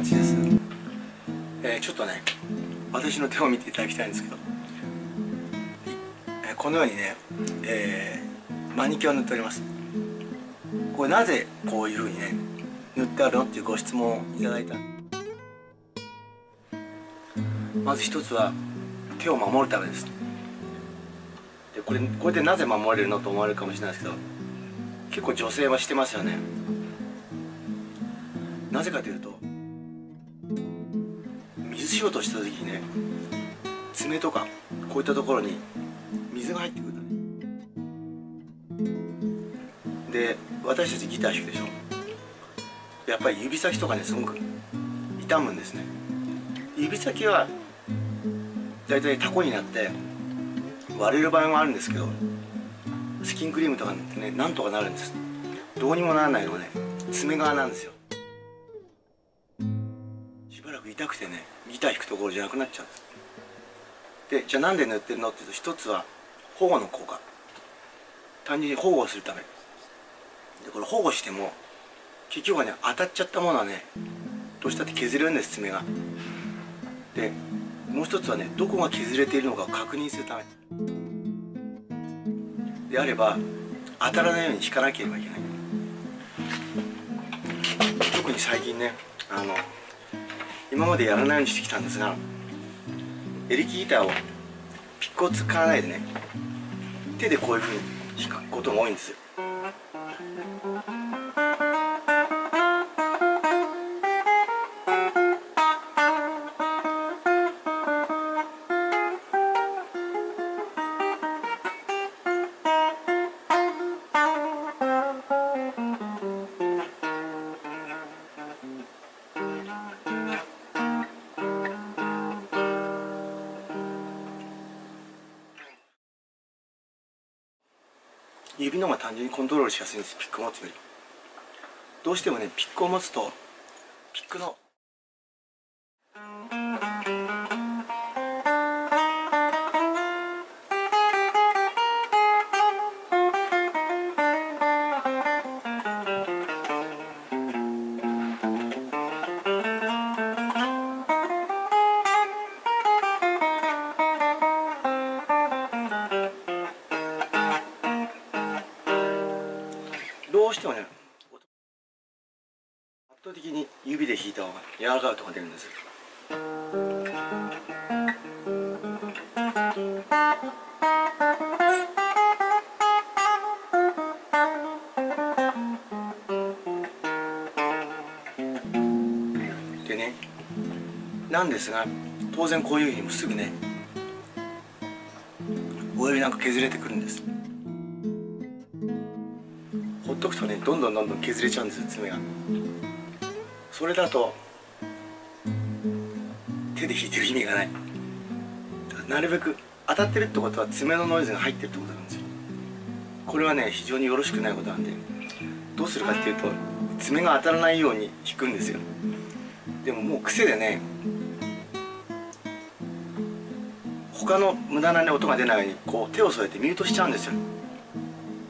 勝です、えー、ちょっとね私の手を見ていただきたいんですけど、えー、このようにね、えー、マニキュアを塗っております。これなぜこういうふうにね塗ってあるのっていうご質問をいただいたまず一つは手を守るためです。でこれこれでなぜ守れるのと思われるかもしれないですけど結構女性はしてますよね。なぜかというと水仕事した時にね爪とかこういったところに水が入ってくるとね。で私たちギター弾くでしょ。やっぱり指先とかねすごく痛むんですね。指先は大体タコになって割れる場合もあるんですけどスキンクリームとかってねなんとかなるんです。どうにもならないのはね爪側なんですよ。く痛くてねギター弾くところじゃなくなっちゃうんです。でじゃあなんで塗ってるのっていうと一つは保護の効果単純に保護するため。でこれ保護しても結局はね当たっちゃったものはねどうしたって削れるんです爪が。でもう一つはねどこが削れているのかを確認するため。であれば当たらないように引かなければいけない。特に最近ねあの今までやらないようにしてきたんですがエレキギターをピックを使わないでね手でこういうふうに弾くことが多いんですよ。指の方が単純にコントロールしやすいんです。ピックを持つより。どうしてもねピックを持つとピックのどうしてもね圧倒的に指で弾いた方が柔らかい音が出るんですでねなんですが当然こういうふうにもすぐね親指なんか削れてくるんです。ほっとくとねどんどんどんどん削れちゃうんですよ爪が。それだと手で引いてる意味がない。なるべく当たってるってことは爪のノイズが入ってるってことなんですよ。これはね非常によろしくないことなんでどうするかっていうと爪が当たらないように引くんですよ。でももう癖でね他の無駄な、ね、音が出ないようにこう手を添えてミュートしちゃうんですよ。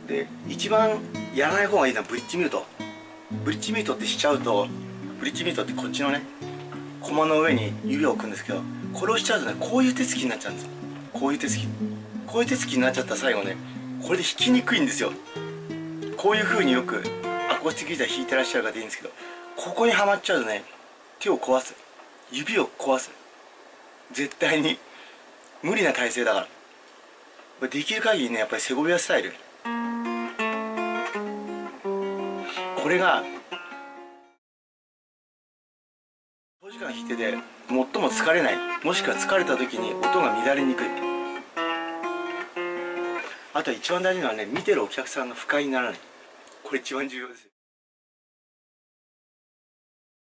で一番やらない方がいいのはブリッジミュート。ブリッジミュートってしちゃうとブリッジミュートってこっちのね駒の上に指を置くんですけどこれをしちゃうとねこういう手つきになっちゃうんですこういう手つき。こういう手つきになっちゃった最後ねこれで弾きにくいんですよ。こういう風によくアコースティックギター弾いてらっしゃる方いいんですけどここにはまっちゃうとね手を壊す。指を壊す。絶対に無理な体勢だから。できる限りねやっぱりセゴビアスタイル。これが長時間弾いてで最も疲れない。もしくは疲れた時に音が乱れにくい。あとは一番大事なのはね見てるお客さんの不快にならない。これ一番重要です